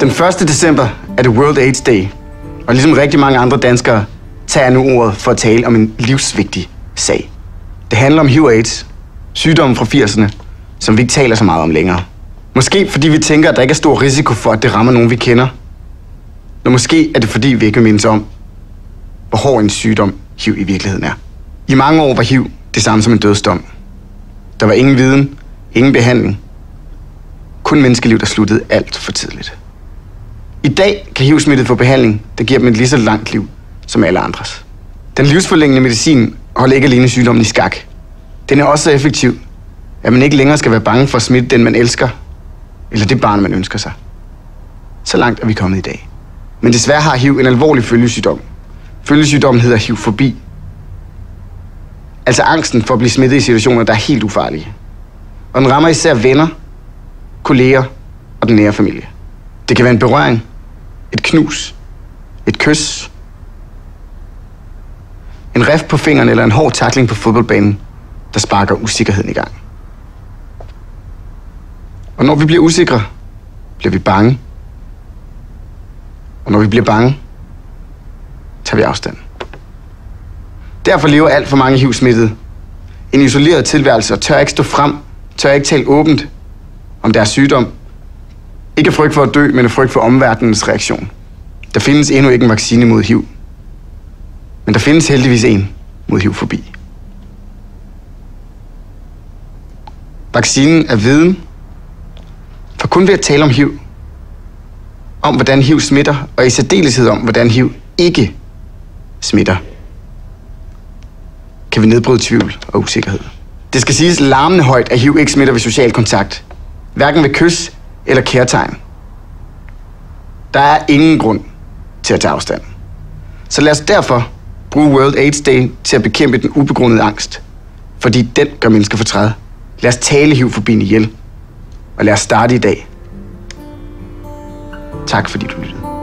Den 1. december er det World AIDS Day, og ligesom rigtig mange andre danskere, tager jeg nu ordet for at tale om en livsvigtig sag. Det handler om HIV-AIDS, sygdommen fra 80'erne, som vi ikke taler så meget om længere. Måske fordi vi tænker, at der ikke er stor risiko for, at det rammer nogen, vi kender. Men måske er det fordi, vi ikke mindes om, hvor hård en sygdom HIV i virkeligheden er. I mange år var HIV det samme som en dødsdom. Der var ingen viden, ingen behandling. Kun menneskeliv, der sluttede alt for tidligt. I dag kan HIV-smittet få behandling, der giver dem et lige så langt liv som alle andres. Den livsforlængende medicin holder ikke alene sygdommen i skak. Den er også så effektiv, at man ikke længere skal være bange for at smitte den, man elsker, eller det barn, man ønsker sig. Så langt er vi kommet i dag. Men desværre har HIV en alvorlig følgesygdom. Følgesygdommen hedder HIV-fobi. Altså angsten for at blive smittet i situationer, der er helt ufarlige. Og den rammer især venner, kolleger og den nære familie. Det kan være en berøring, et knus, et kys, en rift på fingeren eller en hård takling på fodboldbanen, der sparker usikkerheden i gang. Og når vi bliver usikre, bliver vi bange. Og når vi bliver bange, tager vi afstand. Derfor lever alt for mange HIV-smittede en isoleret tilværelse og tør ikke stå frem, tør ikke tale åbent om deres sygdom. Ikke af frygt for at dø, men af frygt for omverdenens reaktion. Der findes endnu ikke en vaccine mod HIV. Men der findes heldigvis en mod HIV forbi. Vaccinen er viden, for kun ved at tale om HIV, om hvordan HIV smitter, og i særdeleshed om, hvordan HIV ikke smitter, kan vi nedbryde tvivl og usikkerhed. Det skal siges larmende højt, at HIV ikke smitter ved social kontakt. Hverken ved kys eller kærtegn. Der er ingen grund til at tage afstand. Så lad os derfor bruge World AIDS Day til at bekæmpe den ubegrundede angst. Fordi den gør mennesker fortræd. Lad os tale hiv forbi ihjel. Og lad os starte i dag. Tak fordi du lyttede.